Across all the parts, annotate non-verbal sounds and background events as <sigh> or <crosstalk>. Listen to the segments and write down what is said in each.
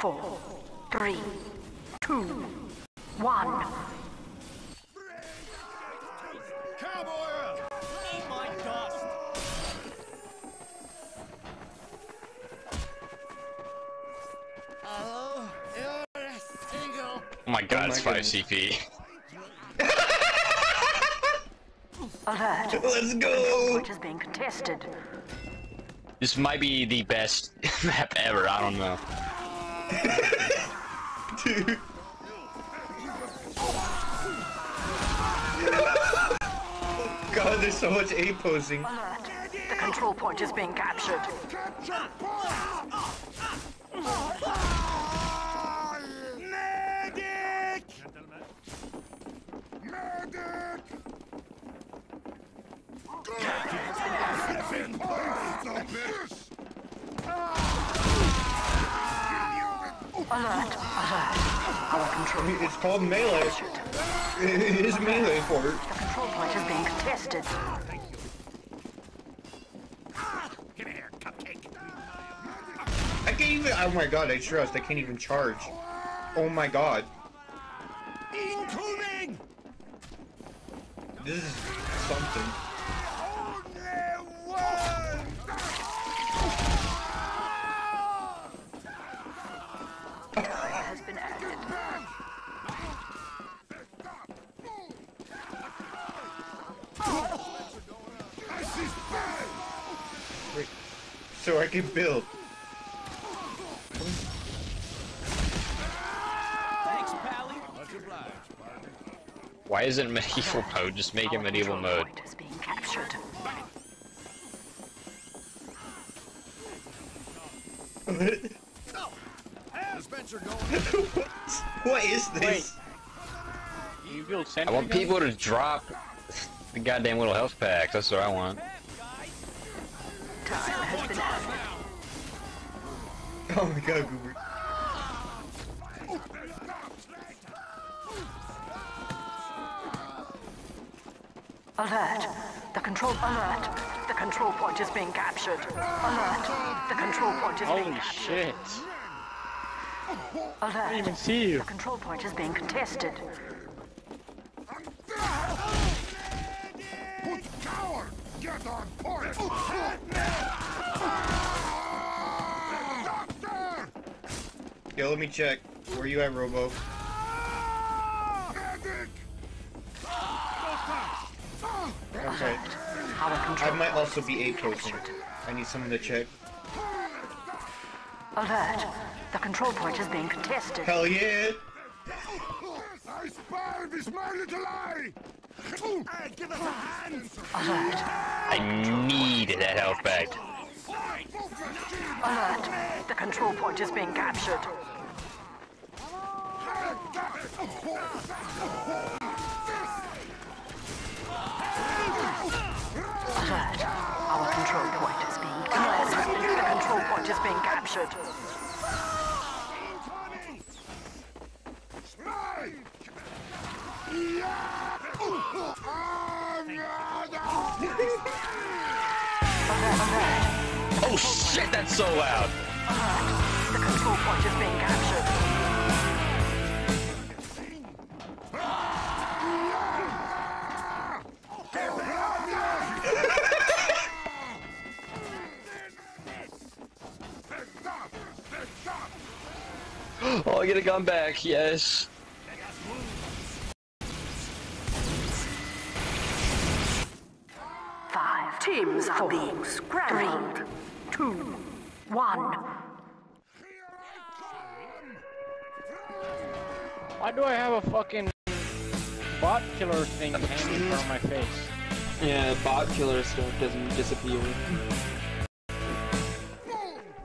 four, three, two, one. Cowboy! Eat my dust! Hello? You're a single. Oh my god, my it's 5 CP. Alert. Let's go! Point is being contested. This might be the best <laughs> map ever, I don't know. Dude. God, there's so much A posing. Alert. The control point is being captured. Medic! Medic! Alert. Alert. Our control. It's called melee. It is melee for it. The control point is being contested. Come here, cupcake. I can't even. Oh my god, I trust. I can't even charge. Oh my god. Incoming! This is something. So I can build. Thanks, Pally. Much obliged. Why isn't medieval mode? Just make it medieval mode. point is being captured. Dispenser <laughs> going. what is this? You build I want people to drop the goddamn little health packs, that's what I want. Oh my god, Goober. Alert. The control alert. The control point is being captured. Alert. The control point is being Holy captured. shit. I Alert. didn't even see you. The control point is being contested. Put coward! Get on point! Yo, let me check. Where you at, Robo? Okay. I might also be being A posing. captured. I need someone to check. Alert. The control point is being contested. Hell yeah! I spy with my little eye! Hey, give us a hand! Alert. I need that health pack. Alert. The control point is being captured. Our control point is being captured. The control point is being captured. Oh, no! Alert. Alert. Oh shit, that's so loud! Alert. The control point is being captured. Oh, I get a gun back, yes. Five teams are being scrambled. Three, two, one. Why do I have a fucking bot killer thing hanging in front of my face? Yeah, bot killer stuff doesn't disappear.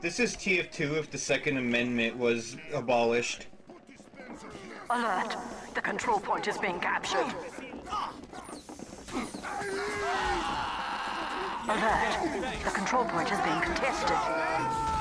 This is TF2 if the Second Amendment was abolished. Alert. The control point is being captured. Alert. The control point is being contested.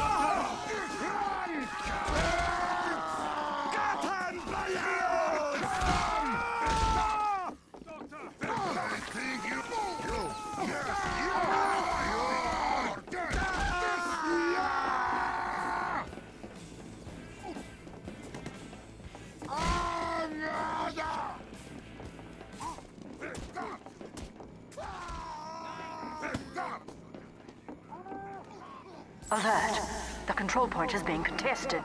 Control point is being contested.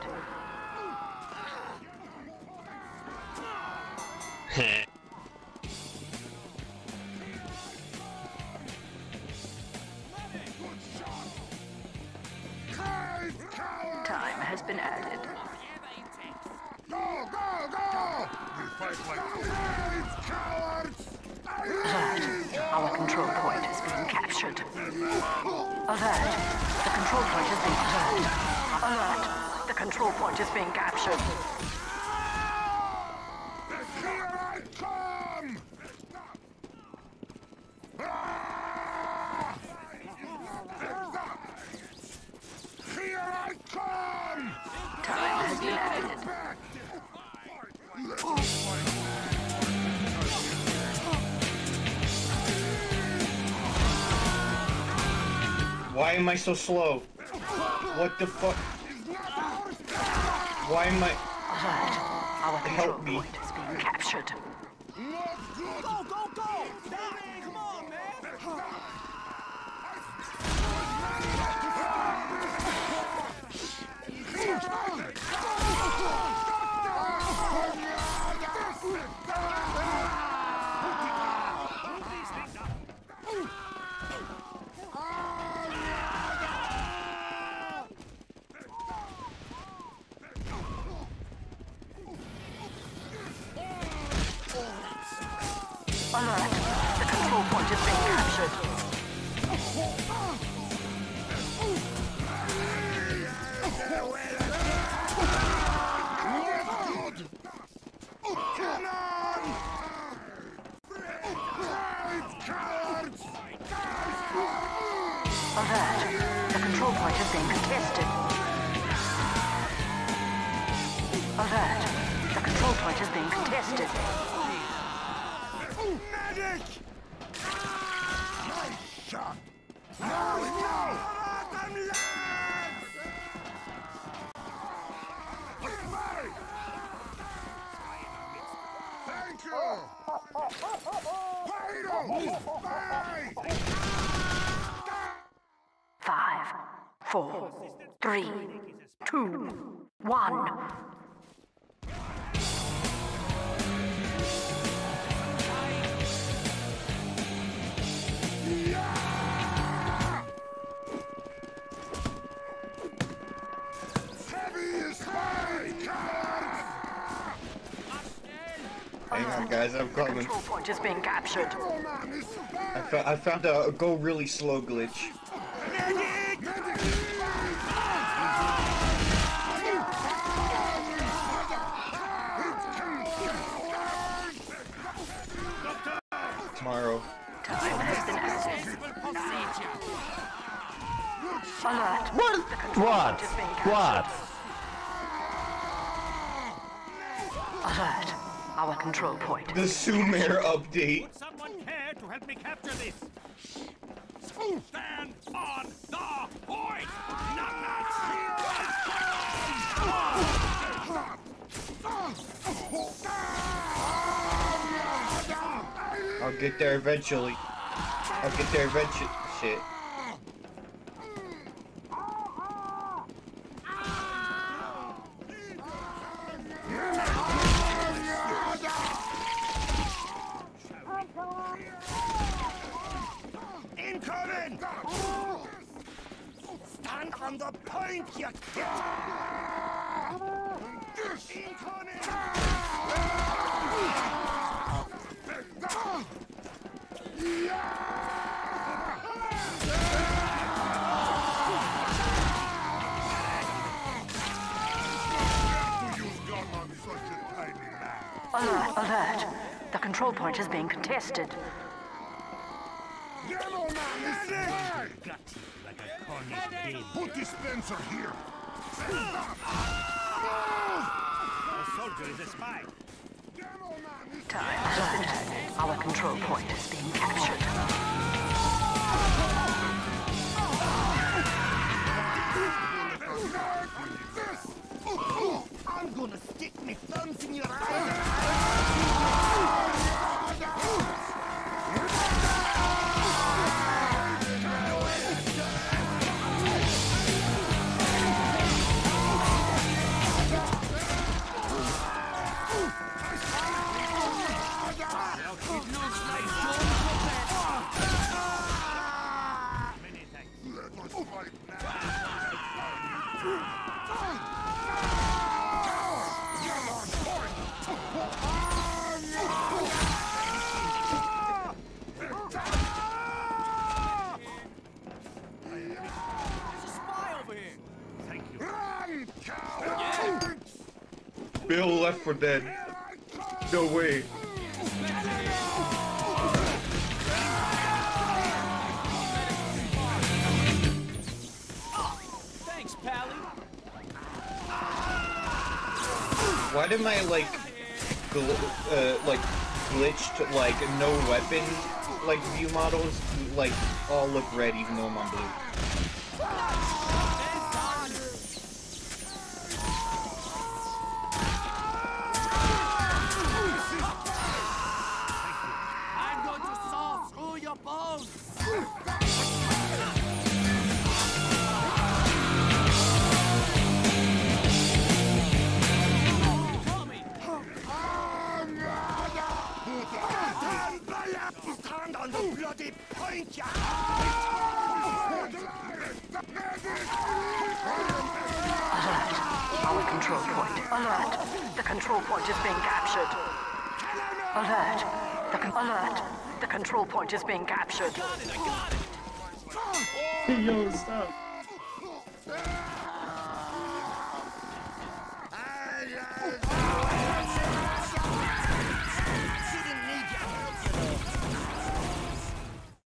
Time has been added. Go, go, go! Alert. Our control point is being captured. Alert. The control point is being alert. Alert. The control point is being captured. Here I come! Here I come! Time has been! Why am I so slow? What the fuck? Why am I? Alert. Our control Help me. point is being captured. Alert. The control point has been captured. Alert. The control point is being contested. Alert. The control point is being contested. Medic! Nice shot! No, no! Them lads! Away! Thank you! Bye! Five, four, three, two, one. Hang on, guys, I'm coming. control point is being captured. Man, is I, fo- I found a go really slow glitch. Medic! Medic! Tomorrow. Time has been added. Alert. What? What? point is being What? Alert. Our control point. The Sumer update. Someone care to help me capture this? Stand on the point! I'll get there eventually. I'll get there eventually. Shit. Incoming! Stand on the point, you kid! Incoming! Alert. Alert. The control point is being contested. Put dispenser here! A soldier is a spy. Yellow man is Time has been. Our control point is being captured. I'm gonna stick my thumbs in your eyes! Bill Left 4 Dead. No way. Thanks, Pally. Why did my like, uh, like glitched like no weapon like view models like all look red even though I'm on blue? Your bones. The bloody point! Alert. Our control point. Alert. The control point is being captured. Alert. The alert. The control point is being captured. Yo, stop.